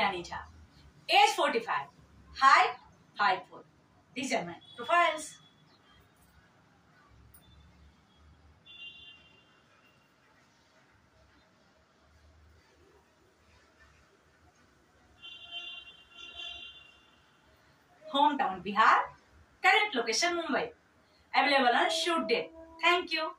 Anita, age 45, height 5'4". These are my profiles. Hometown Bihar, current location Mumbai. Available on shoot day. Thank you.